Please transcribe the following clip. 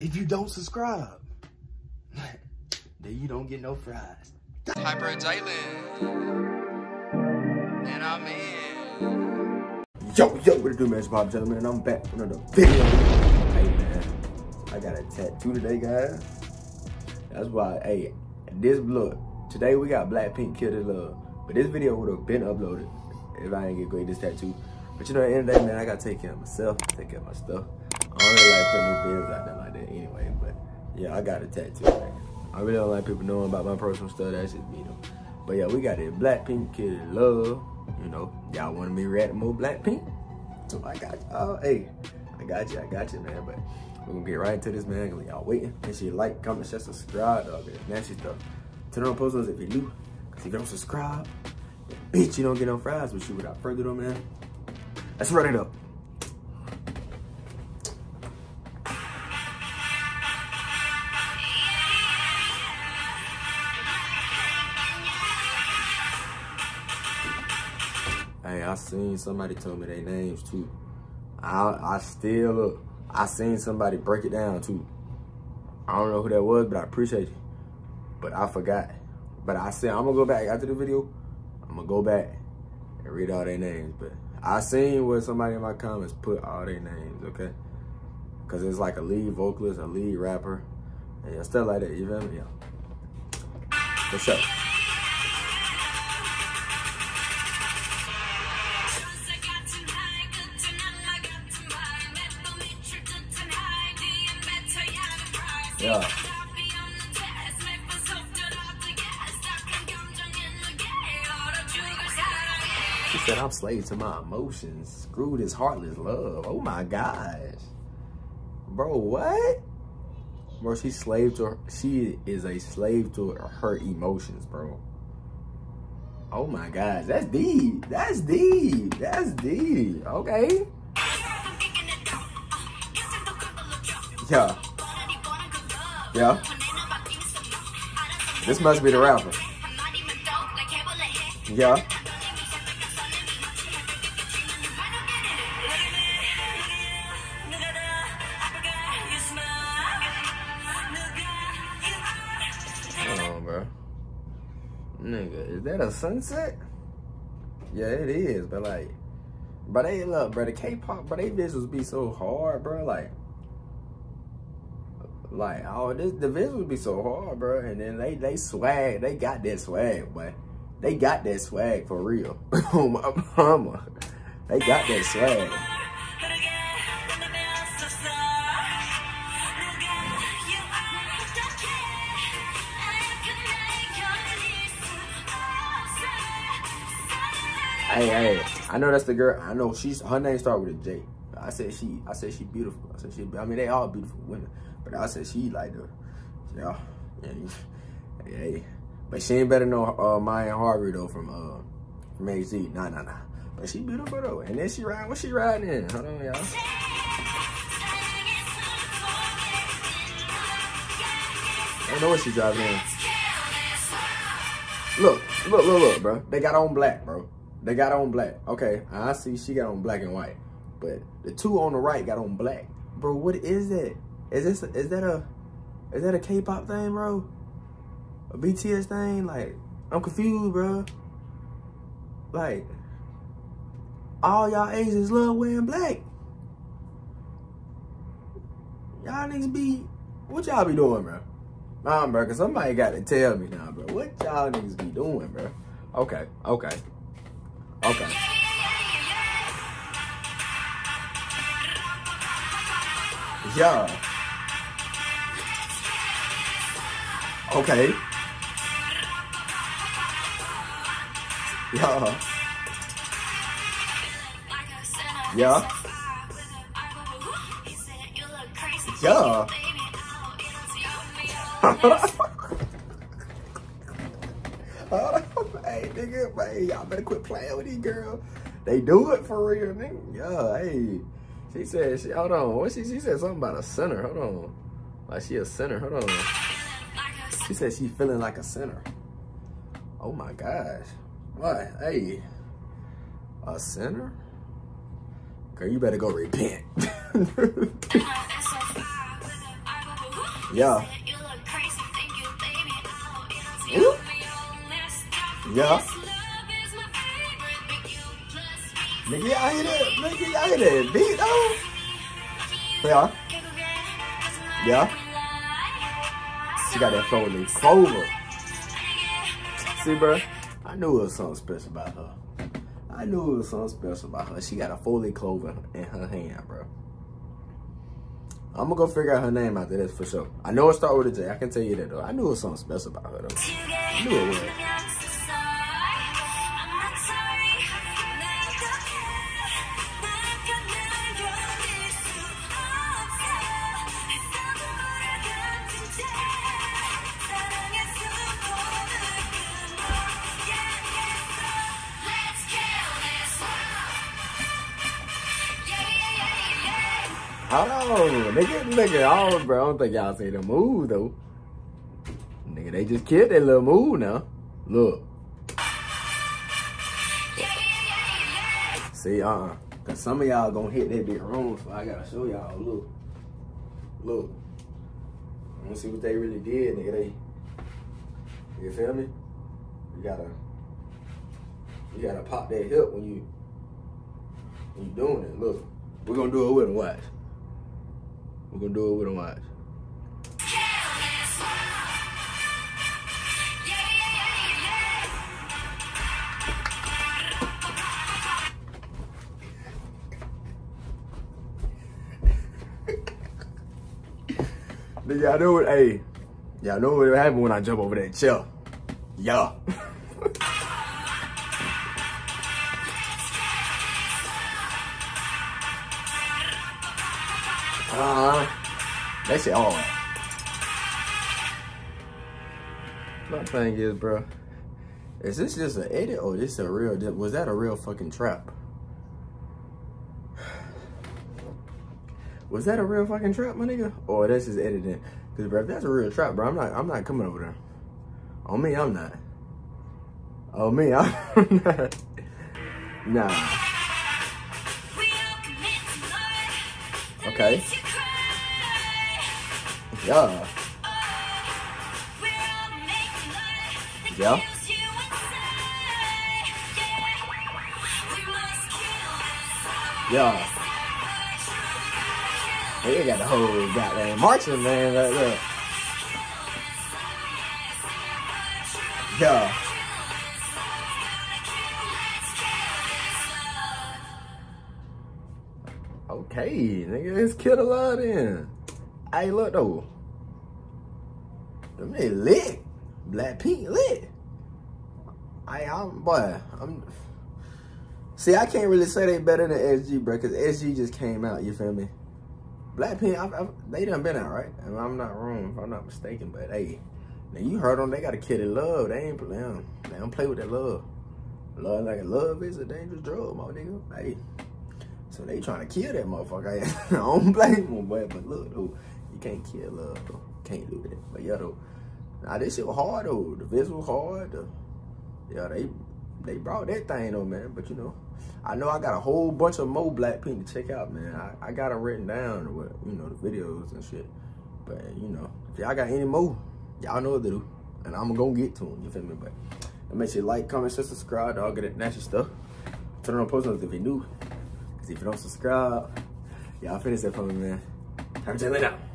If you don't subscribe, then you don't get no fries. Hyper Jalen. And I'm in. Yo, yo, what it do, man? It's Bob Gentleman, and I'm back with another video. Hey, man, I got a tattoo today, guys. That's why, hey, this look, today we got Blackpink Killed Love, but this video would have been uploaded if I didn't get great this tattoo. But you know, at the end of the day, man, I gotta take care of myself, take care of my stuff. Like putting new videos out there like that anyway, but yeah, I got a tattoo, man. I really don't like people knowing about my personal stuff, that's just me, though. But yeah, we got it, Blackpink Killed Love. You know, y'all wanted me to react to more Blackpink? So I got y'all. Oh, hey, I got you, I got you, man. But we're gonna get right into this, man. Y'all waiting. Make sure you like, comment, share, subscribe, dog. That nasty stuff. Turn on post notifications if you're new. Cause if you don't subscribe, bitch, you don't get no fries with you. Without further ado, man, let's run it up. Hey, I seen somebody tell me their names too. I I still. I seen somebody break it down too. I don't know who that was, but I appreciate you. But I forgot. But I said I'm gonna go back after the video. I'm gonna go back and read all their names. But I seen where somebody in my comments put all their names, okay? Cause it's like a lead vocalist, a lead rapper, and stuff like that. You feel me? Yeah. For sure. Yeah. She said, I'm slave to my emotions. Screw this heartless love. Oh my gosh. Bro, what? Bro, she's slave to her. She is a slave to her emotions, bro. Oh my gosh. That's deep. That's deep. That's deep. Okay. Yeah. Yeah. This must be the rapper. Yeah. Nigga, is that a sunset? Yeah, it is, but like, but they look, bro, the K-pop, bro, they visuals be so hard, bro. Like, like, oh, this the would be so hard, bro. And then they they swag, they got that swag, boy. They got that swag for real. oh my mama, they got that swag. Hey, hey, I know that's the girl. I know she's her name start with a J. I said she, I said she beautiful. I said she. I mean, they all beautiful women, but I said she like the, yeah, hey. But she ain't better know uh, Maya Harvey though from uh from AZ. Nah, nah, nah. But she beautiful though. And then she ride. What she riding in? Hold on, y'all. I don't know what she driving in. Look, look, look, look, bro. They got on black, bro. They got on black. Okay, I see she got on black and white. But the two on the right got on black. Bro, what is that? Is this is that a is that a K-pop thing, bro? A BTS thing? Like, I'm confused, bro. Like, all y'all Asians love wearing black. Y'all niggas be, what y'all be doing, bro? Nah, bro, cause somebody got to tell me now, bro. What y'all niggas be doing, bro? Okay, okay. Okay. Yeah. Okay. Yeah. Yeah. Yeah. hey, nigga, hey, y'all better quit playing with these girls. They do it for real, nigga. Yeah, hey. She said, she, hold on. What she, she said something about a sinner. Hold on. Like she a sinner. Hold on. She said she feeling like a sinner. Oh my gosh. What? Hey. A sinner? Girl, you better go repent. Yeah. Ooh. Yeah. Nigga, y'all hear that? Nigga, y'all hear that beat though? Oh. Yeah. Yeah. She got that Foley Clover. See, bro? I knew it was something special about her. I knew it was something special about her. She got a Foley Clover in her hand, bro. I'm gonna go figure out her name after this for sure. I know it started with a J. I can tell you that though. I knew it was something special about her though. I knew it was. Hold on, nigga, nigga, I don't, bro, I don't think y'all see the move though. Nigga, they just killed that little move now. Look. See, uh-uh. Cause some of y'all gonna hit that big wrong, so I gotta show y'all. Look. Look. I wanna see what they really did, nigga. They you feel me? You gotta you gotta pop that hip when you when you doing it. Look. We're gonna do it with a watch. We're gonna do it with a watch. Y'all know what, hey, y'all know what happened when I jump over that chair. Yeah. Uh, that shit hard. My thing is, bro, is this just an edit or this a real, was that a real fucking trap? Was that a real fucking trap, my nigga? Or that's just editing? Cause bro, if that's a real trap, bro, I'm not, I'm not coming over there. On me, I'm not. On me, I'm not. Nah. Okay. Yeah. Yeah. Yeah. They got the whole goddamn marching man right there. Yeah. Okay, nigga, kill a lot in. Hey, look though. Them they lit. Blackpink lit. I, I'm, boy, I'm. See, I can't really say they better than SG, bro, because SG just came out, you feel me? Blackpink, I, I, they done been out, right? If I'm not wrong, if I'm not mistaken, but hey, now you heard them, they got a kid in love. They ain't, don't, they don't play with that love. Love, like love is a dangerous drug, my nigga. Hey. So they trying to kill that motherfucker. I don't blame them, boy. But look, though, you can't kill love, though. Can't do that. But yeah, though. Now this shit was hard, though. The visual hard. The, yeah, they they brought that thing, though, man. But you know, I know I got a whole bunch of more Black Blackpink to check out, man. I, I got them written down, with, you know, the videos and shit. But you know, if y'all got any more, y'all know what to do, and I'm gonna get to them. You feel me? But make sure you like, comment, share, subscribe, all get that nasty stuff. Turn on post notifications if you're new. Cifrão, subscribe. E a oferecer falando, né? Tá me